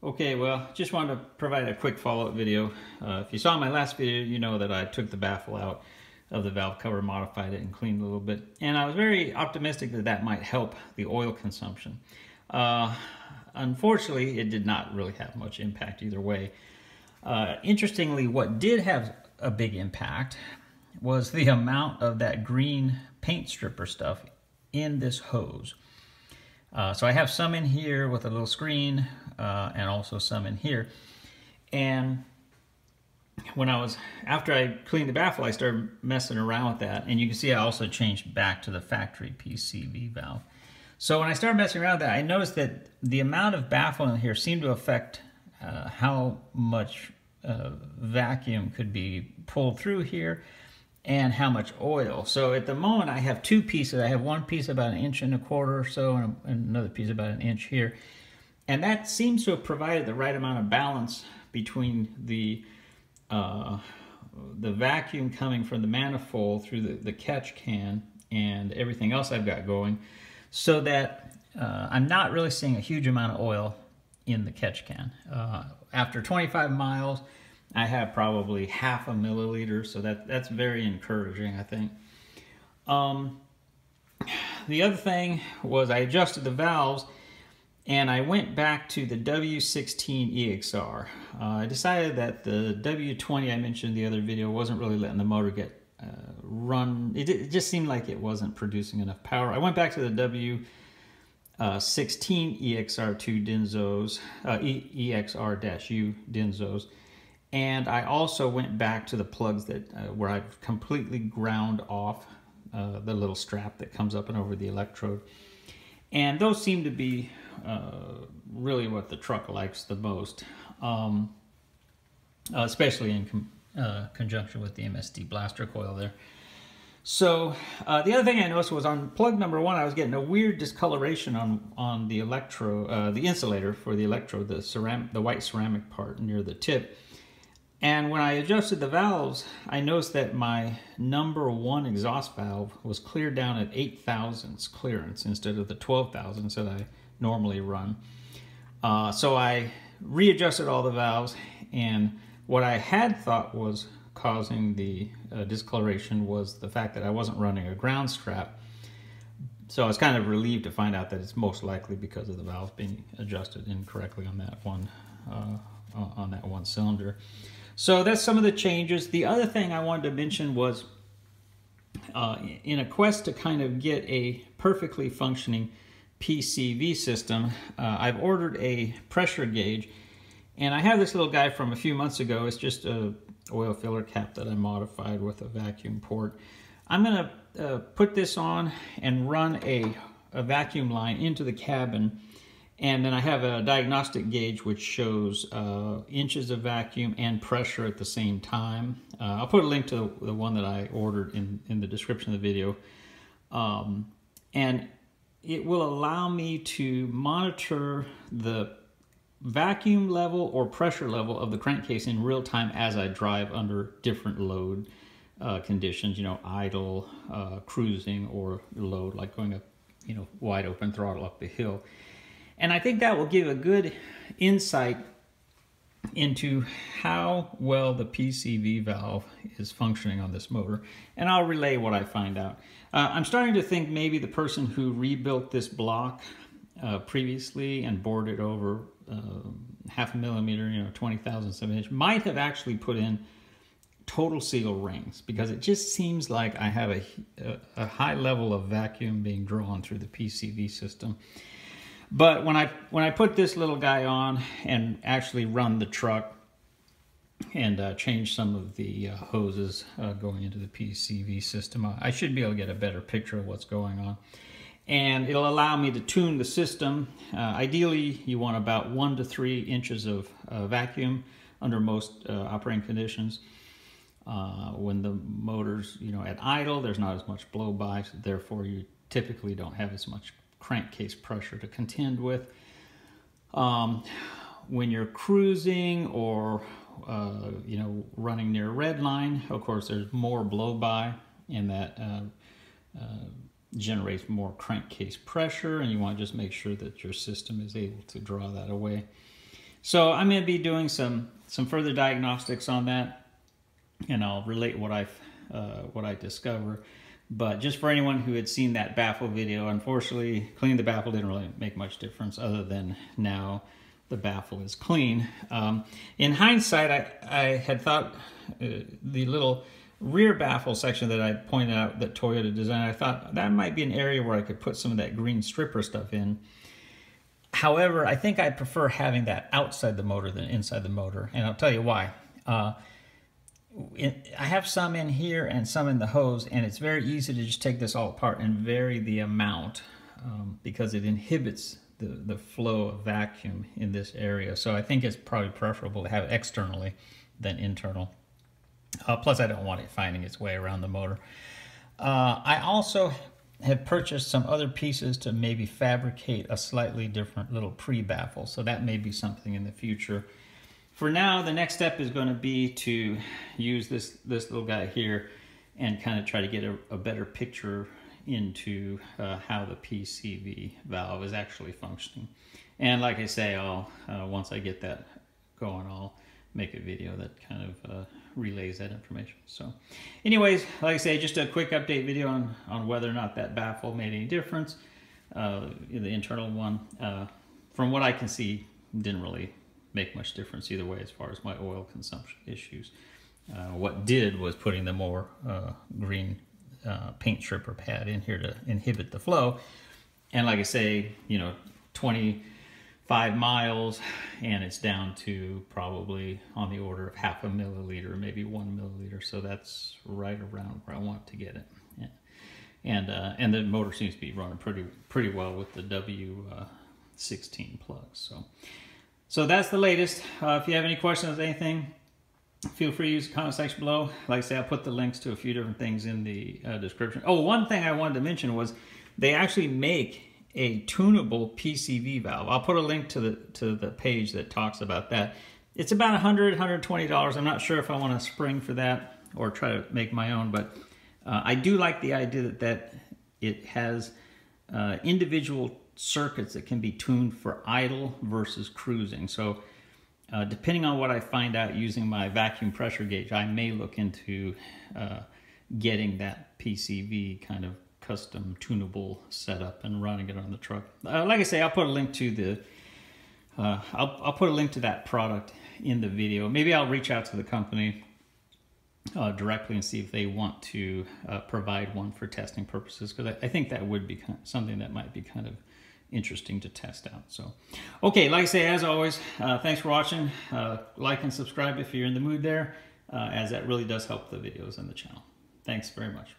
Okay, well, just wanted to provide a quick follow-up video. Uh, if you saw my last video, you know that I took the baffle out of the valve cover, modified it, and cleaned a little bit. And I was very optimistic that that might help the oil consumption. Uh, unfortunately, it did not really have much impact either way. Uh, interestingly, what did have a big impact was the amount of that green paint stripper stuff in this hose. Uh, so I have some in here with a little screen uh, and also some in here. And when I was, after I cleaned the baffle, I started messing around with that. And you can see I also changed back to the factory PCV valve. So when I started messing around with that, I noticed that the amount of baffle in here seemed to affect uh, how much uh, vacuum could be pulled through here and how much oil. So at the moment I have two pieces. I have one piece about an inch and a quarter or so and, another piece about an inch here. And that seems to have provided the right amount of balance between the uh, the vacuum coming from the manifold through the, the catch can and everything else I've got going so that uh, I'm not really seeing a huge amount of oil in the catch can. Uh, after 25 miles, I have probably half a milliliter, so that that's very encouraging, I think. Um, the other thing was I adjusted the valves and I went back to the W16 EXR. Uh, I decided that the W20 I mentioned in the other video wasn't really letting the motor get uh, run. It, it, just seemed like it wasn't producing enough power. I went back to the W16 EXR2 Densos, uh, EXR-U Densos, and I also went back to the plugs that uh, where I've completely ground off uh, the little strap that comes up and over the electrode. And those seem to be uh, really what the truck likes the most, um, uh, especially in uh, conjunction with the MSD blaster coil there. So uh, the other thing I noticed was on plug number one, I was getting a weird discoloration on on the electro, the insulator for the electrode, the ceramic, the white ceramic part near the tip. And when I adjusted the valves, I noticed that my number one exhaust valve was cleared down at 8 thousandths clearance instead of the 12 thousandths that I normally run. Uh, so I readjusted all the valves and what I had thought was causing the uh, discoloration was the fact that I wasn't running a ground strap. So I was kind of relieved to find out that it's most likely because of the valves being adjusted incorrectly on that one uh, on that one cylinder. So that's some of the changes. The other thing I wanted to mention was uh, in a quest to kind of get a perfectly functioning PCV system, uh, I've ordered a pressure gauge and I have this little guy from a few months ago. It's just a oil filler cap that I modified with a vacuum port. I'm gonna uh, put this on and run a, a vacuum line into the cabin and then I have a diagnostic gauge which shows uh, inches of vacuum and pressure at the same time. Uh, I'll put a link to the one that I ordered in, in the description of the video. Um, and it will allow me to monitor the vacuum level or pressure level of the crankcase in real time as I drive under different load uh, conditions, you know, idle, uh, cruising, or load, like going up, you know, wide open throttle up the hill. And I think that will give a good insight into how well the PCV valve is functioning on this motor. And I'll relay what I find out. Uh, I'm starting to think maybe the person who rebuilt this block uh, previously and bored it over uh, half a millimeter, you know, 20 thousandths of an inch, might have actually put in total seal rings because it just seems like I have a, a, a high level of vacuum being drawn through the PCV system. But when I when I put this little guy on and actually run the truck and uh, change some of the uh, hoses uh, going into the PCV system, I should be able to get a better picture of what's going on. And it'll allow me to tune the system. Uh, ideally, you want about one to three inches of uh, vacuum under most uh, operating conditions. when the motor's you know at idle, there's not as much blow by, so therefore you typically don't have as much crankcase pressure to contend with. Um, when you're cruising or uh, you know running near red line, of course, there's more blow by, and that uh, uh, generates more crankcase pressure, and you want to just make sure that your system is able to draw that away. So I'm going to be doing some some further diagnostics on that, and I'll relate what I've uh, what I discover. But just for anyone who had seen that baffle video, unfortunately, cleaning the baffle didn't really make much difference other than now the baffle is clean. Um, in hindsight, I, I had thought uh, the little rear baffle section that I pointed out that Toyota designed, I thought that might be an area where I could put some of that green stripper stuff in. However, I think I prefer having that outside the motor than inside the motor, and I'll tell you why. Uh, I have some in here and some in the hose, and it's very easy to just take this all apart and vary the amount um, because it inhibits the, the flow of vacuum in this area. So I think it's probably preferable to have it externally than internal. Uh, plus, I don't want it finding its way around the motor. Uh, I also have purchased some other pieces to maybe fabricate a slightly different little pre-baffle. So that may be something in the future. For now, the next step is going to be to use this, this little guy here and kind of try to get a, a better picture into uh, how the PCV valve is actually functioning. And like I say, I'll uh, once I get that going, I'll make a video that kind of uh, relays that information. So anyways, like I say, just a quick update video on, on whether or not that baffle made any difference. Uh, the internal one, uh, from what I can see, didn't really make much difference either way as far as my oil consumption issues. Uh, what did was putting the more uh, green uh, paint stripper pad in here to inhibit the flow. And like I say, you know, 25 miles and it's down to probably on the order of half a milliliter, maybe one milliliter. So that's right around where I want to get it. And, uh, and the motor seems to be running pretty, pretty well with the W16 uh, plugs. So, so that's the latest. Uh, if you have any questions, anything, feel free to use the comment section below. Like I say, I'll put the links to a few different things in the uh, description. Oh, one thing I wanted to mention was they actually make a tunable PCV valve. I'll put a link to the to the page that talks about that. It's about 100 $120. I'm not sure if I want to spring for that or try to make my own, but uh, I do like the idea that, that it has uh, individual circuits that can be tuned for idle versus cruising. So uh, depending on what I find out using my vacuum pressure gauge, I may look into uh, getting that PCV kind of custom tunable setup and running it on the truck. Uh, like I say, I'll put a link to the, uh, I'll, I'll put a link to that product in the video. Maybe I'll reach out to the company uh, directly and see if they want to uh, provide one for testing purposes because I, I, think that would be kind of something that might be kind of interesting to test out. So, okay, like I say, as always, uh, thanks for watching. Uh, like and subscribe if you're in the mood there, uh, as that really does help the videos and the channel. Thanks very much.